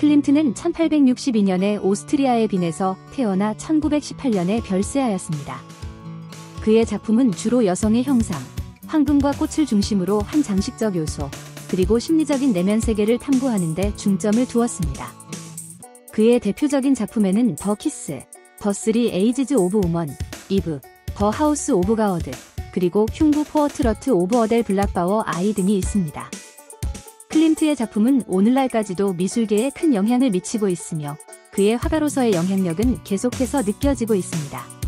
클림트는 1862년에 오스트리아의 빈에서 태어나 1918년에 별세하였습니다. 그의 작품은 주로 여성의 형상, 황금과 꽃을 중심으로 한 장식적 요소, 그리고 심리적인 내면 세계를 탐구하는 데 중점을 두었습니다. 그의 대표적인 작품에는 The Kiss, The Three Ages of Woman, Eve, The House of 가워드, 그리고 흉부 Portrait of Adele Bloch-Bauer I 등이 있습니다. 클림트의 작품은 오늘날까지도 미술계에 큰 영향을 미치고 있으며 그의 화가로서의 영향력은 계속해서 느껴지고 있습니다.